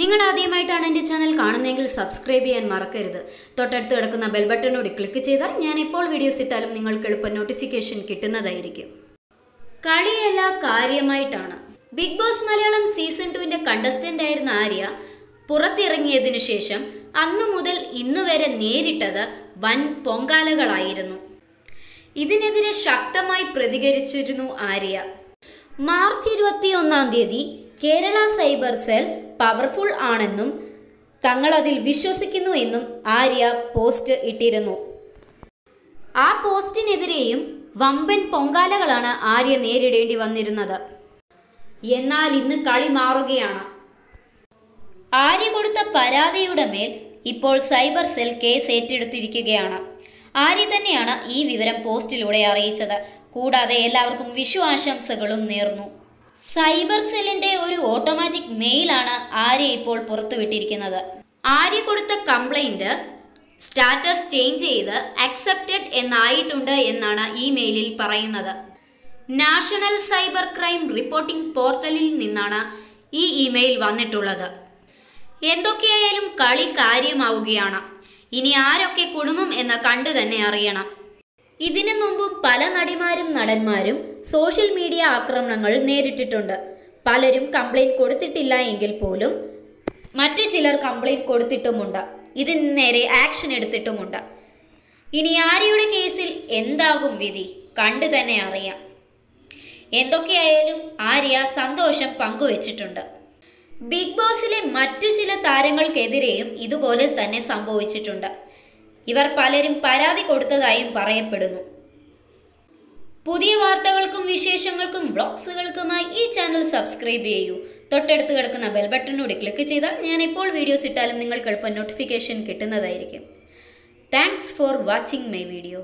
നിങ്ങൾ ആദ്യമായിട്ടാണ് എന്റെ ചാനൽ കാണുന്നതെങ്കിൽ സബ്സ്ക്രൈബ് ചെയ്യാൻ മറക്കരുത്. തൊട്ടടുത്ത് കിടക്കുന്ന ബെൽ ബട്ടണോട് ക്ലിക്ക് ചെയ്താൽ ഞാൻ എപ്പോൾ വീഡിയോസ് ഇട്ടാലും നിങ്ങൾക്ക് എളുപ്പം നോട്ടിഫിക്കേഷൻ കിട്ടുന്നതായിരിക്കും. കളിയല്ല കാര്യമായിട്ടാണ്. ബിഗ് ബോസ് മലയാളം സീസൺ ടുവിന്റെ കണ്ടസ്റ്റന്റ് ആയിരുന്ന ആര്യ പുറത്തിറങ്ങിയതിനു ശേഷം അന്നു മുതൽ ഇന്നു വരെ നേരിട്ടത് വൻ പൊങ്കാലകളായിരുന്നു. ഇതിനെതിരെ ശക്തമായി പ്രതികരിച്ചിരുന്നു ആര്യ. മാർച്ച് ഇരുപത്തി ഒന്നാം തീയതി കേരള സൈബർ സെൽ പവർഫുൾ ആണെന്നും തങ്ങൾ അതിൽ വിശ്വസിക്കുന്നു എന്നും ആര്യ പോസ്റ്റ് ഇട്ടിരുന്നു. ആ പോസ്റ്റിനെതിരെയും വമ്പൻ പൊങ്കാലകളാണ് ആര്യ നേരിടേണ്ടി വന്നിരുന്നത്. എന്നാൽ ഇന്ന് കളി മാറുകയാണ്. ആര്യ കൊടുത്ത പരാതിയുടെ മേൽ ഇപ്പോൾ സൈബർ സെൽ കേസ് ഏറ്റെടുത്തിരിക്കുകയാണ്. ആര്യ തന്നെയാണ് ഈ വിവരം പോസ്റ്റിലൂടെ അറിയിച്ചത്. കൂടാതെ എല്ലാവർക്കും വിഷു ആശംസകളും നേർന്നു. സൈബർ സെല്ലിന്റെ ഒരു ഓട്ടോമാറ്റിക് മെയിലാണ് ആര്യ ഇപ്പോൾ പുറത്തുവിട്ടിരിക്കുന്നത്. ആര്യ കൊടുത്ത കംപ്ലൈന്റ് സ്റ്റാറ്റസ് ചേഞ്ച് ചെയ്ത് അക്സെപ്റ്റഡ് എന്നായിട്ടുണ്ട് എന്നാണ് ഈ മെയിലിൽ പറയുന്നത്. നാഷണൽ സൈബർ ക്രൈം റിപ്പോർട്ടിംഗ് പോർട്ടലിൽ നിന്നാണ് ഈ ഇമെയിൽ വന്നിട്ടുള്ളത്. എന്തൊക്കെയായാലും കളി കാര്യമാവുകയാണ്. ഇനി ആരൊക്കെ കുടുങ്ങും എന്ന് കണ്ടു തന്നെ അറിയണം. ഇതിനു മുമ്പും പല നടിമാരും നടന്മാരും സോഷ്യൽ മീഡിയ ആക്രമണങ്ങൾ നേരിട്ടിട്ടുണ്ട്. പലരും കംപ്ലൈന്റ് കൊടുത്തിട്ടില്ല എങ്കിൽ പോലും മറ്റു ചിലർ കംപ്ലൈന്റ് കൊടുത്തിട്ടുമുണ്ട്. ഇതിന് നേരെ ആക്ഷൻ എടുത്തിട്ടുമുണ്ട്. ഇനി ആര്യയുടെ കേസിൽ എന്താകും വിധി? കണ്ടു തന്നെ അറിയാം. എന്തൊക്കെയായാലും ആര്യ സന്തോഷം പങ്കുവച്ചിട്ടുണ്ട്. ബിഗ് ബോസിലെ മറ്റു ചില താരങ്ങൾക്കെതിരെയും ഇതുപോലെ തന്നെ സംഭവിച്ചിട്ടുണ്ട്. ഇവർ പലരും പരാതി കൊടുത്തതായും പറയപ്പെടുന്നു. പുതിയ വാർത്തകൾക്കും വിശേഷങ്ങൾക്കും വ്ളോഗ്സുകൾക്കുമായി ഈ ചാനൽ സബ്സ്ക്രൈബ് ചെയ്യൂ. തൊട്ടടുത്ത് കിടക്കുന്ന ബെൽ ബട്ടണിലൂടെ ക്ലിക്ക് ചെയ്താൽ ഞാൻ എപ്പോൾ വീഡിയോസ് ഇട്ടാലും നിങ്ങൾക്ക് എളുപ്പം നോട്ടിഫിക്കേഷൻ കിട്ടുന്നതായിരിക്കും. Thanks for watching my video.